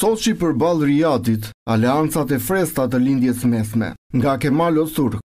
Soçi përballë Riadit, aleancat e freskëta të Lindjes së Mesme, nga Kemal Öztürk.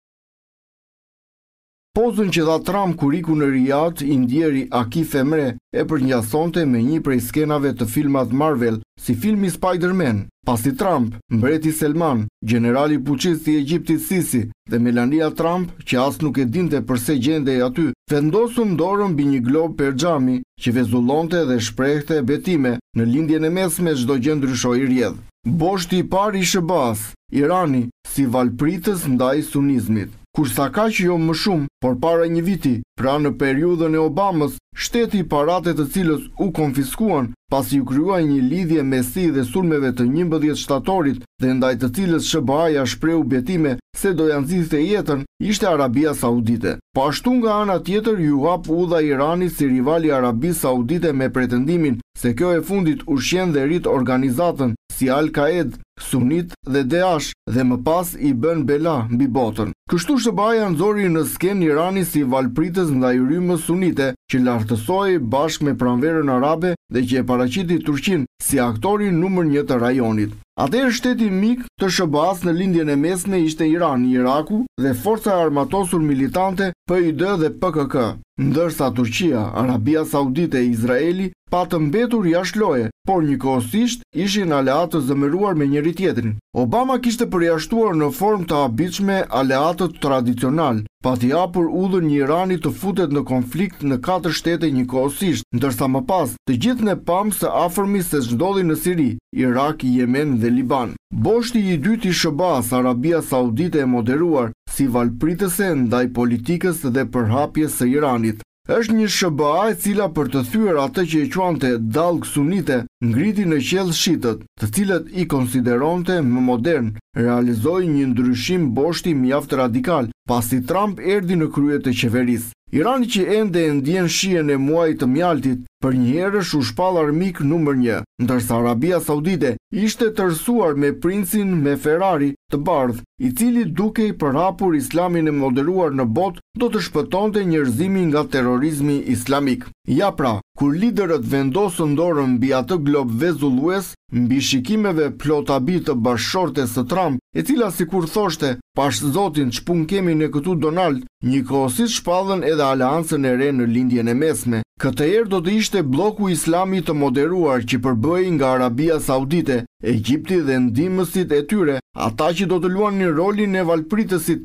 Pozën që dha Trump kur iku në Riad, i ndjeri Akif Emre, e përngjasonte me një prej skenave të filmave Marvel, si filmi Spider-Man, Pasi Trump, mbreti Selman, gjenerali puçist i Egjiptit Sisi dhe Melania Trump, që as nuk e dinte përse gjendej aty, vendosën dorën mbi një glob prej xhami që vezullonte dhe shprehte betime, në Lindjen e Mesme çdo gjë ndryshoi rrjedhë. Boshti i parë i SHBA-së, Irani, si valëpritës ndaj sunizmit. Kur sa kaq jo më shumë, por para një viti, pra në periudhën e Obamës, shteti paratë e të cilës u konfiskuan pasi u krijua një lidhje mes tij dhe sulmeve të njëmbëdhjetë shtatorit dhe ndaj të cilës SHBA-ja shprehu betime se do ia nxinte jetën, ishte Arabia Saudite. Po ashtu nga ana tjetër iu hap udha Iranit si rival i Arabisë Saudite me pretendimin se kjo e fundit ushqen dhe rrit organizatat si Al-Kaeda, sunite dhe Deash dhe më pas i bën bela mbi botën. Kështu SHBA-ja nxori në skenë Iranin si valëpritës ndaj rrymës sunite që lartësohej bashkë me Pranverën Arabe dhe që e paraqiti Turqinë si aktorin numër një të rajonit. Atëherë shteti mik i SHBA-së në Lindjen e Mesme ishte Irani, Iraku dhe forca e armatosur militante PYD dhe PKK, ndërsa Turqia, Arabia Saudite e Izraeli patën mbetur jashtë loje, por njëkohësisht ishin aleatë të zemëruar me njëri-tjetrin. Obama kishte përjashtuar në formë të habitshme aleatët tradicionalë, pati hapur udhën një Irani të futet në konflikt në katër shtete njëkohësisht, ndërsa më pas, të gjithë ne pamë së afërmi se ç'ndodhi në Siri, Irak, Jemen dhe Liban. Boshti i dytë i SHBA-së, Arabia Saudite e moderuar, si valëpritëse ndaj politikës dhe përhapjes së Iranit. Është një SHBA e cila për të thyer atë që e quante dallgë sunite, ngriti në qiell shiitët, të cilët i konsideronte më modernë, realizoi një ndryshim boshti mjaft radikal, pasi Trump erdhi në krye të qeverisë. Irani që ende e ndjen shijen e muajit të mjaltit, përnjëherësh u shpall armik numër një, ndërsa Arabia Saudite ishte tërësuar me princin me Ferrari të bardhë, i cili duke përhapur islamin e moderuar në botë do të shpëtonte njerëzimin nga terrorizmi islamik. Ja pra, kur liderët vendosën dorën mbi atë glob vezullues, mbi shikimeve plot habi të bashkëshortes së Trump, e cila sikur thoshte, Pashë Zotin, ç'punë kemi ne këtu Donald, njëkohësisht shpallën edhe aleancën e re në Lindjen e Mesme. Këtë herë do të ishte blloku islamit të moderuar që përbëhej nga Arabia Saudite, Egjipti dhe ndihmësit e tyre, ata që do të luanin rolin e valëpritësit,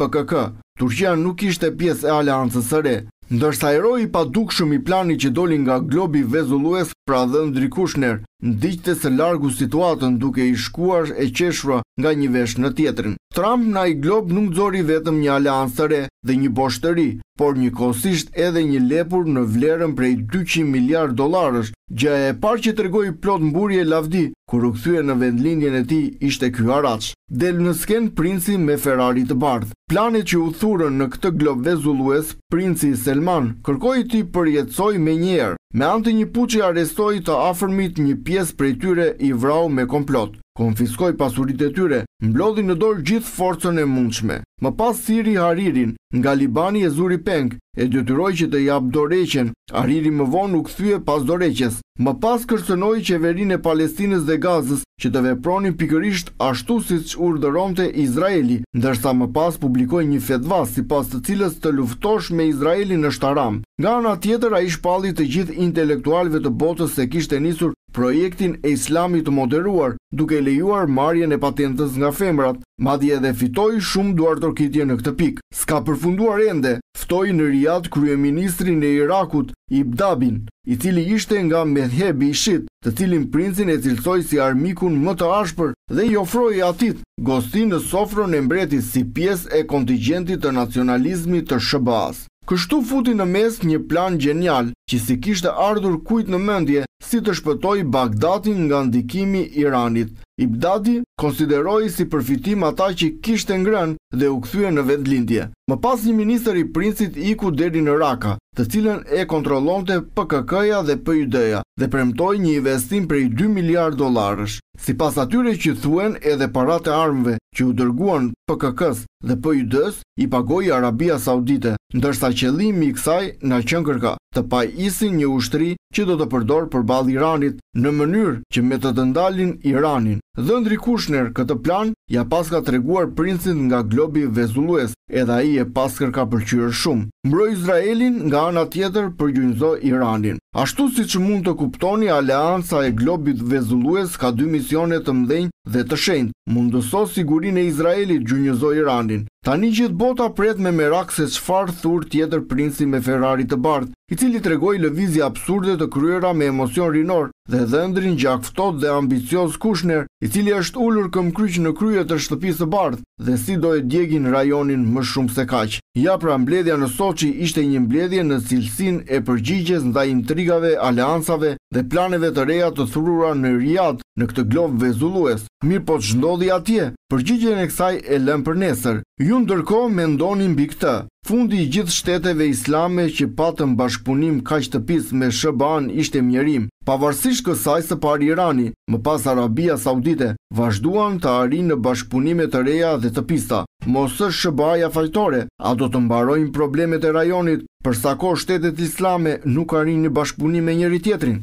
PKK, Turqia nuk ishte pjesë e Aleancës së Re. Ndërsa heroi i padukshëm i planit që doli nga globi vezullues, pra Dhëndri Kushner, ndiqte së largu situatën duke i shkuar e qeshura nga një vesh në tjetrin. Trump në ai glob nuk nxori vetëm një Aleancë të Re dhe një Bosht të Ri, por njëkohësisht edhe një lepur në vlerën prej dyqind miliardë dollarësh. Gjëja e parë që tregoi plot mburrje e lavdi, kur u kthye në vendlindjen e tij, ishte ky haraç. Del në skenë princi me Ferrari të bardhë. Planet që u thurën në këtë glob vezullues, Princi Selman kërkoi t'i përjetësojë menjëherë. Me anë të një puçi arrestoi të afërmit, një pjesë prej tyre i vrau me komplot. Konfiskoi pasuritë e tyre, mblodhi në dorë gjithë forcën e mundshme. Më pas thirri Haririn, nga Libani e zuri peng, e detyroi që të japë dorëheqjen. Hariri më vonë u kthye pas dorëheqjes. Më pas kërcënoi qeverinë e Palestinës dhe Gazës që të vepronin pikërisht ashtu siç urdhëronte Izraeli, ndërsa më pas publikoi një fetva sipas të cilës të luftosh me Izraelin është haram. Nga ana tjetër, ai shpalli të gjithë intelektualëve të botës se kishte nisur projektin e Islamit të moderuar, duke lejuar marrjen e patentës nga femrat, madje edhe fitoi shumë duartrokitje në këtë pikë. S'ka përfunduar ende, ftoi në Riad kryeministrin e Irakut, Ibdabin, i cili ishte nga medhhebi shiit, të cilin princin e cilësoi si armikun më të ashpër dhe i ofroi atij gosti në sofrën e mbretit si pjesë e kontigjentit të nacionalizmit të SHBA-së. Kështu futi në mes një plan gjenial që s'i kishte ardhur kujt në mendje, Si të shpëtojë Bagdadin nga ndikimi i Iranit? Ibdadi konsideroi si përfitim ata që kishte ngrënë dhe u kthye në vendlindje. Më pas një ministër i princit iku deri në Raka, të cilën e kontrollonte PKK-ja dhe PYD-ja dhe premtoi një investim prej dy miliardë dollarësh. Sipas atyre që thuhen edhe paratë e armëve që u dërguan PKK-së dhe PYD-së, i pagoi Arabia Saudite, ndërsa qëllimi i kësaj na qenkërka të pajisin një ushtri që do të përdorë përballë Iranit në mënyrë që me të të ndalin Iranin. Dhëndri Kushner këtë plan ia paska treguar princit nga globi vezullues, edhe ai e paskërka pëlqyer shumë. Mbroj Izraelin, nga ana tjetër gjunjëzo Iranin. Ashtu siç mund të kuptoni aleanca e globit vezullues ka dy misione të mëdhenj dhe të shenjtë, mundëso sigurinë e Izraelit gjunjëzo Iranin. Tani gjithë bota pret me merak se çfarë thur tjetër princi me Ferrari të bardhë, i cili tregoi lëvizje absurde të kryera me emocion rinor dhe dhëndrin gjakftohtë dhe ambicioz Kushner, i cili është ulur këmbëkryq në krye të Shtëpisë së Bardhë dhe si do e djegin rajonin më shumë se kaq. Ja pra mbledhja në Soçi ishte një mbledhje në cilësinë e përgjigjes ndaj intrigave, aleancave dhe planeve të reja të thurura në Riad, në këtë glob vezullues, mirëpo ç'ndodhi atje, përgjigjen e kësaj e lëmë për nesër. Ju ndërkohë mendoni mbi këtë, Fundi i gjithë shteteve islame që patën bashkëpunim kaq të pistë me SHBA-në ishte mjerim. Pavarësisht kësaj së pari Irani, më pas Arabia Saudite, vazhduan të arrijnë në bashkëpunime të reja dhe të pista. Mos është SHBA-ja fajtore, a do të mbarojnë problemet e rajonit për sa kohë shtetet islame nuk arrijnë një bashkëpunim me njëri-tjetrin?